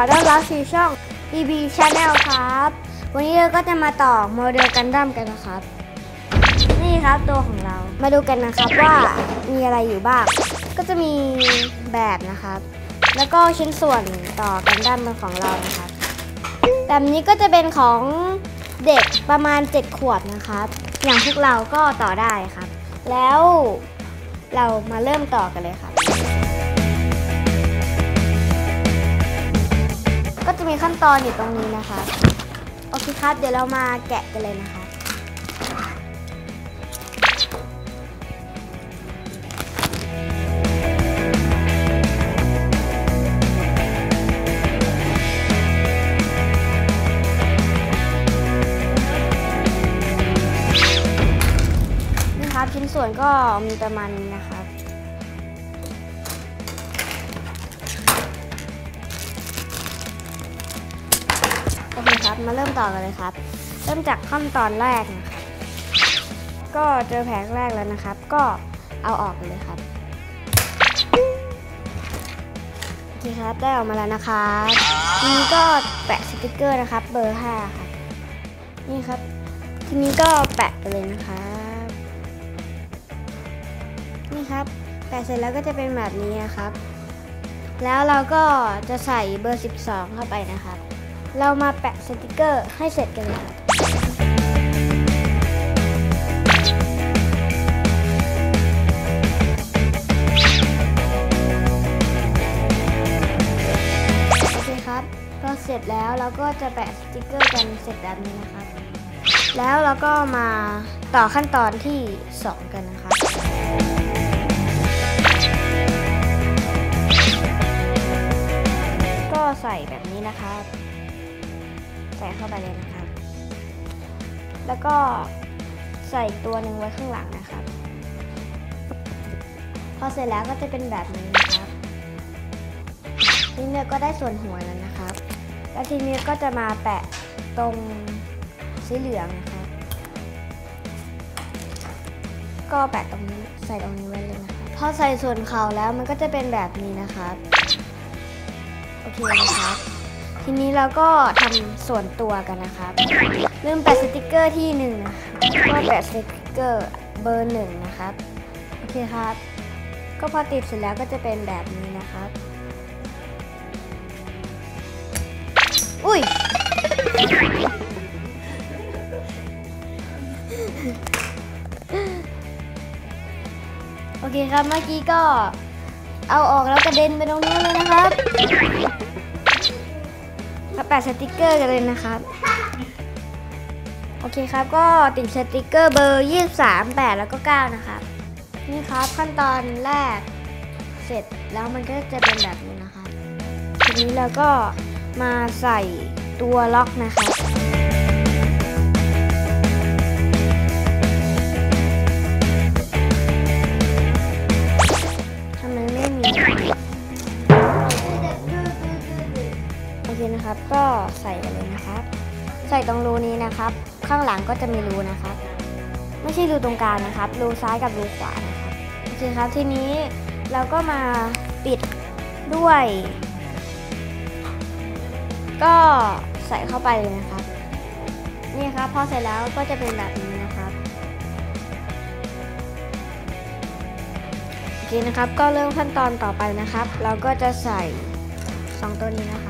ครับขอต้อนรับสู่ช่อง EB Channel ครับ วันนี้เราก็จะมาต่อโมเดลกันดั้มกันนะครับ นี่ครับตัวของเรา มาดูกันนะครับว่ามีอะไรอยู่บ้าง ก็จะมีแบบนะครับ แล้วก็ชิ้นส่วนต่อกันดั้มของเรานะครับ แบบนี้ก็จะเป็นของเด็กประมาณ 7 ขวบนะครับ อย่างพวกเราก็ต่อได้ครับ แล้วเรามาเริ่มต่อกันเลยครั ก็จะมีขั้นตอนอยู่ตรงนี้นะคะ โอเคครับ เดี๋ยวเรามาแกะกันเลยนะคะ นี่ครับชิ้นส่วนก็มีประมาณนี้นะครั โอเคครับ มาเริ่มต่อกันเลยครับ เริ่มจากขั้นตอนแรกนะครับก็เจอแผงแรกแล้วนะครับ ก็เอาออกเลยครับโอเคครับ ได้ออกมาแล้วนะครับทีนี้ก็แปะสติกเกอร์นะครับ เบอร์5ครับนี่ครับ ทีนี้ก็แปะไปเลยนะครับนี่ครับ แปะเสร็จแล้วก็จะเป็นแบบนี้นะครับ แล้วเราก็จะใส่เบอร์ 12 เข้าไปนะครับ เรามาแปะสติกเกอร์ให้เสร็จกันเลยโอเคครับพอเสร็จแล้วเราก็จะแปะสติกเกอร์กันเสร็จแบบนี้นะครับ แล้วเราก็มาต่อขั้นตอนที่ 2 กันนะครับก็ใส่แบบนี้นะครับ ใส่เข้าไปเลยนะครับ แล้วก็ใส่ตัวหนึ่งไว้ข้างหลังนะครับ พอเสร็จแล้วก็จะเป็นแบบนี้นะครับทีนี้ก็ได้ส่วนหัวแล้วนะครับ แล้วทีนี้ก็จะมาแปะตรงสีเหลืองนะครับ ก็แปะตรงนี้ใส่ตรงนี้ไว้เลยนะครับพอใส่ส่วนเขาแล้วมันก็จะเป็นแบบนี้นะครับ โอเคนะครับ ทีนี้เราก็ทำส่วนตัวกันนะครับเริ่มแปะสติกเกอร์ที่หนึ่งก็แปะสติกเกอร์เบอร์หนึ่งนะครับโอเคครับ ก็พอติดเสร็จแล้วก็จะเป็นแบบนี้นะครับ อุ้ยโอเคครับเมื่อกี้ก็เอาออกแล้วกระเด็นไปตรงนู้นเลยนะครับ มาแปะสติกเกอร์กันเลยนะครับ โอเคครับก็ติดสติกเกอร์เบอร์ 23 8 แล้วก็ 9 นะครับ นี่ครับขั้นตอนแรกเสร็จแล้วมันก็จะเป็นแบบนี้นะคะ ทีนี้เราก็มาใส่ตัวล็อกนะคะ โอเคนะครับ ก็ใส่กันเลยนะครับ ใส่ตรงรูนี้นะครับ ข้างหลังก็จะมีรูนะครับ ไม่ใช่รูตรงกลางนะครับ รูซ้ายกับรูขวานะครับโอเคครับทีนี้เราก็มาปิดด้วย ก็ใส่เข้าไปเลยนะครับ นี่ครับพอเสร็จแล้วก็จะเป็นแบบนี้นะครับโอเคนะครับ ก็เริ่มขั้นตอนต่อไปนะครับ เราก็จะใส่ 2 ตัวนี้นะครับ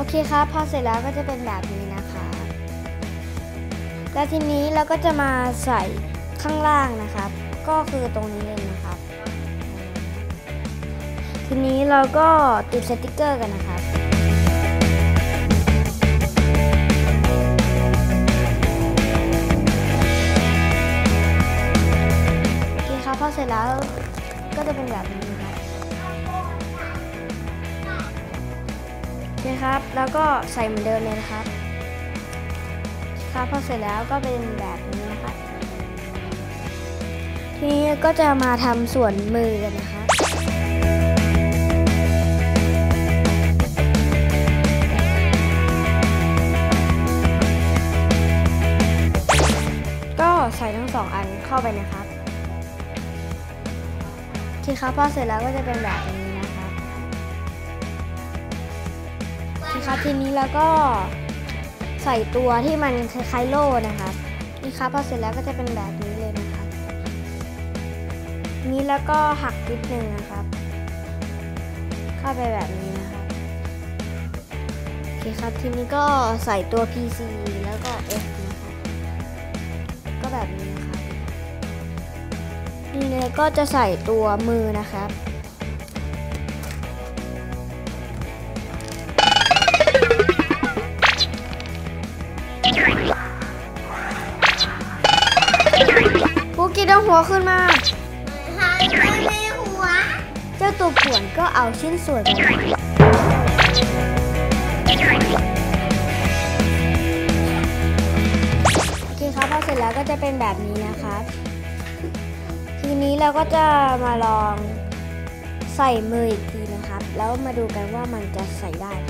โอเคครับพอเสร็จแล้วก็จะเป็นแบบนี้นะคะ แล้วทีนี้เราก็จะมาใส่ข้างล่างนะครับ ก็คือตรงนี้เลยนะครับ ทีนี้เราก็ติดสติกเกอร์กันนะครับโอเคครับพอเสร็จแล้วก็จะเป็นแบบนี้ ครับโอเครับ แล้วก็ใส่เหมือนเดิมเลยนะครับ ครับพอเสร็จแล้วก็เป็นแบบนี้นะครับ ทีนี้ก็จะมาทำส่วนมือกันนะครับก็ใส่ทั้งสองอันเข้าไปนะครับโอเคครับพอเสร็จแล้วก็จะเป็นแบบนี้ นะครับทีนี้แล้วก็ใส่ตัวที่มันคล้ายๆโล่นะครับนี่ครับพอเสร็จแล้วก็จะเป็นแบบนี้เลยนะครับ นี้แล้วก็หักนิดนึงนะครับ เข้าไปแบบนี้นะครับโอเคครับทีนี้ก็ใส่ตัว PC แล้วก็ F นะครับก็แบบนี้นะครับนี่เลยก็จะใส่ตัวมือนะครับ หัวขึ้นมา หายไปในหัว เจ้าตัวป่วนก็เอาชิ้นส่วนไปโอเคครับพอเสร็จแล้วก็จะเป็นแบบนี้นะครับทีนี้เราก็จะมาลองใส่มืออีกทีนะครับ แล้วมาดูกันว่ามันจะใส่ได้ไหม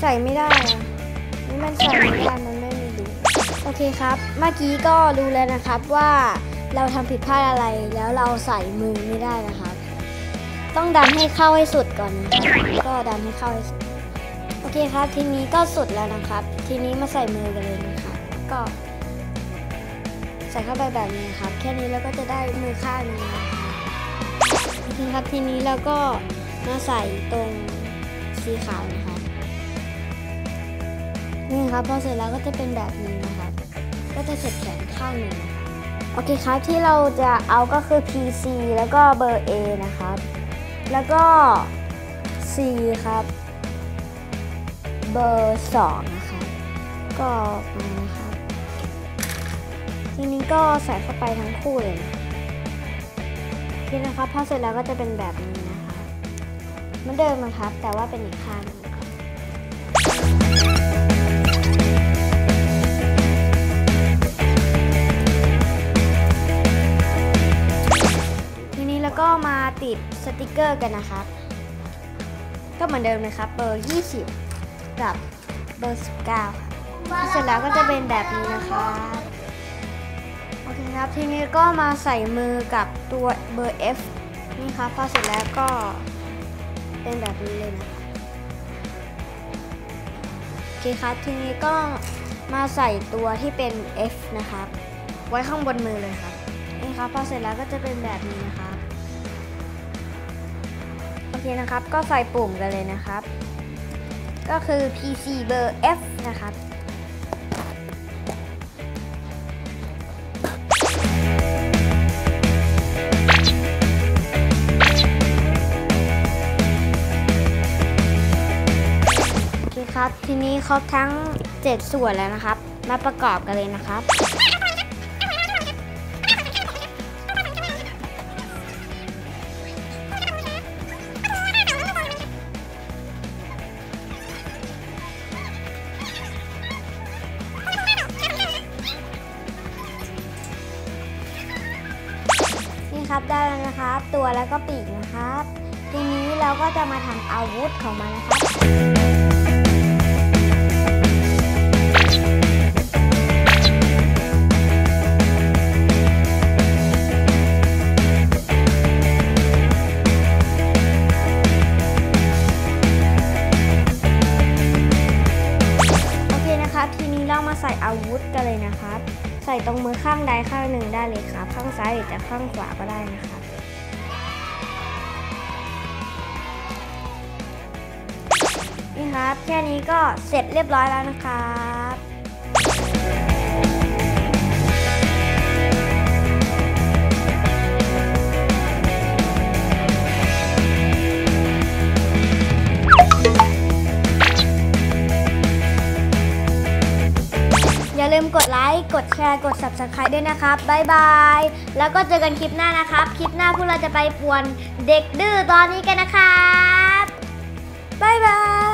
ใส่ไม่ได้อะนี่มันใส่ไม่ได้มันไม่มีรูโอ เคครับ เมื่อกี้ก็รู้แล้วนะครับว่าเราทำผิดพลาดอะไรแล้วเราใส่มือไม่ได้นะครับ ต้องดันให้เข้าให้สุดก่อนนะครับก็ดันให้เข้าให้สุดโอเคครับ ทีนี้ก็สุดแล้วนะครับ ทีนี้มาใส่มือกันเลยนะครับก็ ใส่เข้าไปแบบนี้ครับ แค่นี้เราก็จะได้มือข้างนึงนะครับโอเคครับทีนี้เราก็มาใส่ตรงสีขาวนะครับนี่ครับพอเสร็จแล้วก็จะเป็นแบบนี้น ก็จะเสร็จแขนข้างหนึ่งนะครับโอเคครับที่เราจะเอาก็คือ PC แล้วก็เบอร์ A นะครับ แล้วก็ C ครับ เบอร์2นะครับก็มานะครับทีนี้ก็ใส่เข้าไปทั้งคู่เลยนะโอเคนะครับพอเสร็จแล้วก็จะเป็นแบบนี้นะคะเหมือนเดิมนะครับแต่ว่าเป็นอีกข้าง ติดสติกเกอร์กันนะครับ ก็เหมือนเดิมเลยครับ เบอร์ 20 กับเบอร์ 19 เสร็จแล้วก็จะเป็นแบบนี้นะคะโอเคครับ ทีนี้ก็มาใส่มือกับตัวเบอร์ F นี่ครับ พอเสร็จแล้วก็เป็นแบบนี้เลยนะคะโอเคครับ ทีนี้ก็มาใส่ตัวที่เป็น F นะครับ ไว้ข้างบนมือเลยครับ นี่ครับ พอเสร็จแล้วก็จะเป็นแบบนี้นะครับ เคนะครับ ก็ใส่ปุ่มกันเลยนะครับ ก็คือ PC เบอร์ F นะครับโอเคครับ ทีนี้ครบทั้ง 7 ส่วนแล้วนะครับ มาประกอบกันเลยนะครับ ครับ ได้แล้วนะครับ ตัวแล้วก็ปีกนะครับ ทีนี้เราก็จะมาทำอาวุธของมันนะครับ หนึ่งได้เลยครับ ข้างซ้ายหรือจะข้างขวาก็ได้นะครับนี่ครับ แค่นี้ก็เสร็จเรียบร้อยแล้วนะครับ ลืมกดไลค์กดแชร์กด subscribe ด้วยนะครับบายบาย แล้วก็เจอกันคลิปหน้านะครับ คลิปหน้าพวกเราจะไปป่วนเด็กดื้อตอนนี้กันนะครับบายบาย